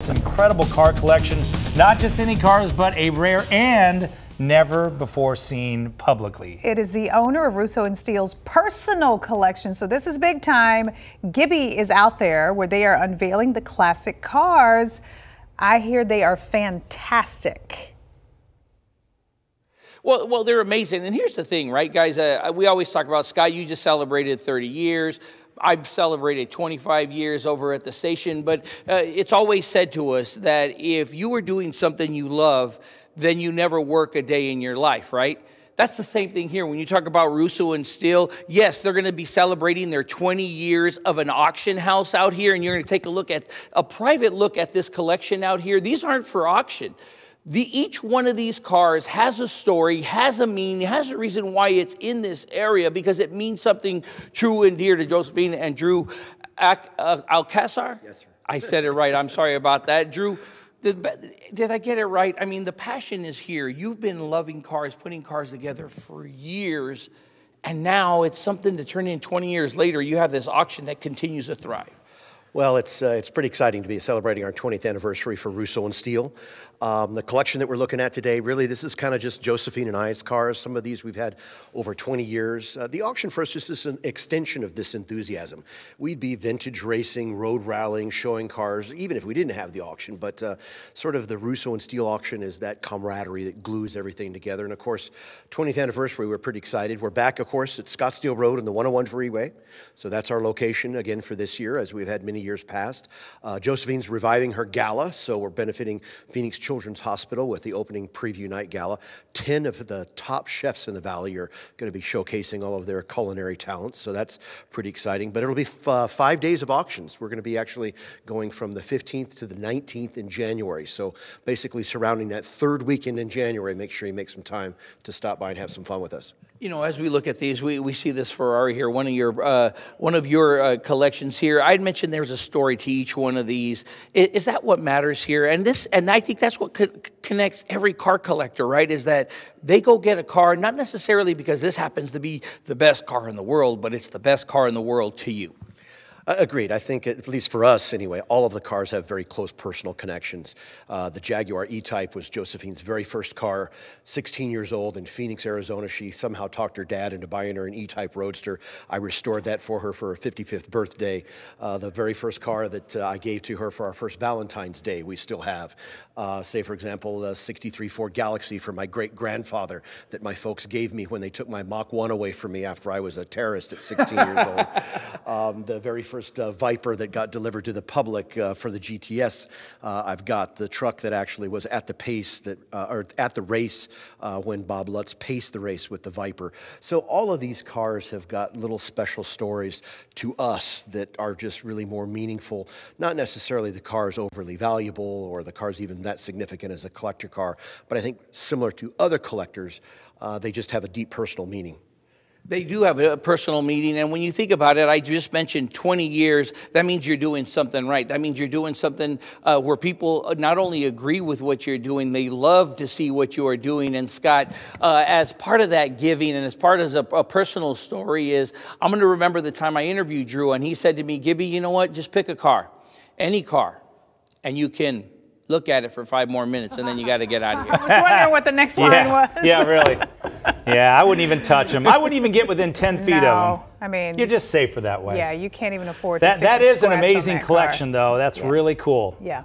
This incredible car collection, not just any cars, but a rare and never before seen publicly. It is the owner of Russo and Steele's personal collection, so this is big time. Gibby is out there where they are unveiling the classic cars. I hear they are fantastic. Well, well, they're amazing. And here's the thing, right, guys? Uh, we always talk about Scott. You just celebrated 30 years. I've celebrated 25 years over at the station, but uh, it's always said to us that if you are doing something you love, then you never work a day in your life, right? That's the same thing here. When you talk about Russo and Steele, yes, they're going to be celebrating their 20 years of an auction house out here, and you're going to take a look at a private look at this collection out here. These aren't for auction. The, each one of these cars has a story, has a meaning, has a reason why it's in this area because it means something true and dear to Josephine and Drew uh, Alcazar. Yes, sir. I said it right. I'm sorry about that. Drew, did, did I get it right? I mean, the passion is here. You've been loving cars, putting cars together for years, and now it's something to turn in 20 years later. You have this auction that continues to thrive. Well, it's, uh, it's pretty exciting to be celebrating our 20th anniversary for Russo and Steele. Um, the collection that we're looking at today, really, this is kind of just Josephine and I's cars. Some of these we've had over 20 years. Uh, the auction for us is an extension of this enthusiasm. We'd be vintage racing, road rallying, showing cars, even if we didn't have the auction. But uh, sort of the Russo and Steele auction is that camaraderie that glues everything together. And of course, 20th anniversary, we're pretty excited. We're back, of course, at Scottsdale Road and the 101 Freeway. So that's our location again for this year, as we've had many years past. Uh, Josephine's reviving her gala, so we're benefiting Phoenix Children's Hospital with the opening preview night gala. 10 of the top chefs in the valley are going to be showcasing all of their culinary talents, so that's pretty exciting. But it'll be uh, five days of auctions. We're going to be actually going from the 15th to the 19th in January. So basically surrounding that third weekend in January, make sure you make some time to stop by and have some fun with us. You know, as we look at these, we, we see this Ferrari here, one of your uh, one of your uh, collections here. I'd mentioned there's a story to each one of these. Is, is that what matters here? And this, and I think that's what co- connects every car collector, right? Is that they go get a car not necessarily because this happens to be the best car in the world, but it's the best car in the world to you. Agreed. I think, at least for us anyway, all of the cars have very close personal connections. Uh, the Jaguar E Type was Josephine's very first car, 16 years old in Phoenix, Arizona. She somehow talked her dad into buying her an E Type Roadster. I restored that for her for her 55th birthday. Uh, the very first car that uh, I gave to her for our first Valentine's Day, we still have. Uh, say, for example, the 63 Ford Galaxie for my great grandfather that my folks gave me when they took my Mach 1 away from me after I was a terrorist at 16 years old. Um, the very first first uh, Viper that got delivered to the public uh, for the GTS. Uh, I've got the truck that actually was at the pace that, uh, or at the race uh, when Bob Lutz paced the race with the Viper. So all of these cars have got little special stories to us that are just really more meaningful. Not necessarily the car is overly valuable or the car's even that significant as a collector car, but I think similar to other collectors, they just have a deep personal meaning. They do have a personal meeting. And when you think about it, I just mentioned 20 years. That means you're doing something right. That means you're doing something uh, where people not only agree with what you're doing, they love to see what you are doing. And Scott, uh, as part of that giving and as part of a, a personal story, is I'm going to remember the time I interviewed Drew, and he said to me, Gibby, you know what? Just pick a car, any car, and you can look at it for five more minutes and then you got to get out of here. I was wondering what the next line yeah. was. Yeah, really. Yeah, I wouldn't even touch them. I wouldn't even get within 10 feet no, of them. I mean, You're just safer that way. Yeah, you can't even afford that, to That is an an amazing collection, car. though. That's yeah. really cool. Yeah.